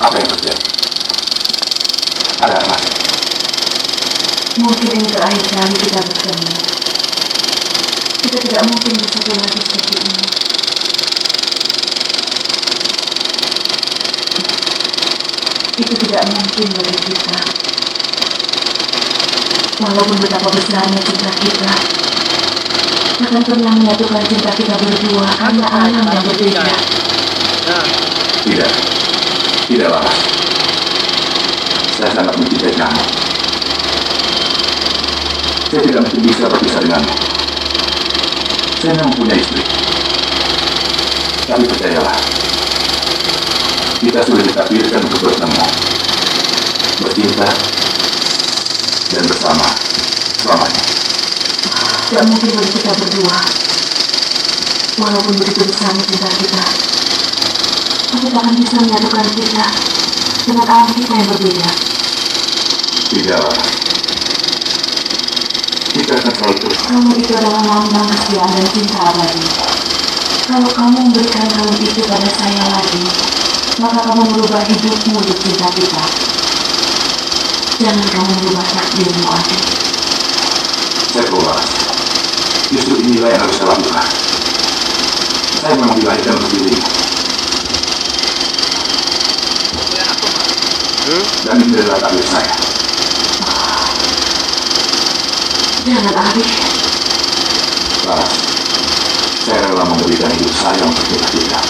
Apa yang terjadi? Ada apa? Mungkin ini terakhir kali kita bertemu. Kita tidak mungkin bersatu lagi seperti ini. Itu tidak mungkin bagi kita. Walaupun betapa besarnya cinta kita, akan pernah menyatukan cinta kita berdua hanya alam yang berbeda. Nah, Tidak. Tidak. Saya sangat mencintai kamu. Saya tidak mungkin bisa berpisah denganmu. Saya memang punya istri. Tapi percayalah, kita sudah ditakdirkan untuk bertemu, bercinta, dan bersama selamanya. Tidak mungkin bagi kita berdua. Walaupun begitu besarnya cinta kita, tak akan bisa menyatukan kita dengan alam kita yang berbeda. Tidak. Kita akan selalu terus. Kamu itu adalah lambang kesetiaan dan cinta abadi. Kalau kamu memberikan kalung itu pada saya lagi, maka kamu merubah hidupmu untuk cinta kita. Jangan kamu merubah takdirmu, adik. Saya keluar. Justru inilah yang harus saya lakukan. Saya memang dilahirkan untuk dirimu. Hmm? Dan ini adalah takdir saya. Jangan, adik. Laras, saya rela memberikan hidup saya untuk kita kita.